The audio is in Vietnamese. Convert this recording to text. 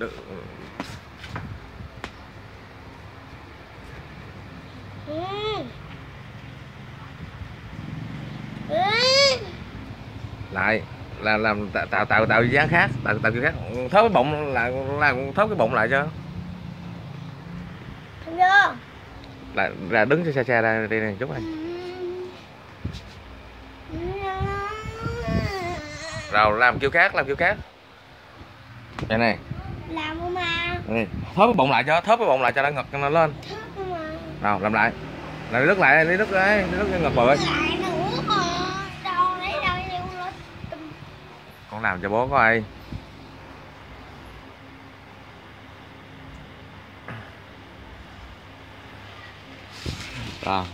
Ừ. lại là làm tạo tạo tạo, tạo dáng khác tạo tạo kiểu khác. Thớt cái bụng lại làm thớt cái bụng lại cho. Không là ra đứng xa xa ra đây này chút này. Rồi làm kiểu khác làm kiểu khác. Đây này làm không mà. Đây. thớt cái bụng lại cho thớt cái bụng lại cho nó ngực cho nó lên. Không mà. Rồi làm lại. Lại lấy nước lại lấy nước đấy lấy nước cho ngực bự lại con làm cho bố coi. Rồi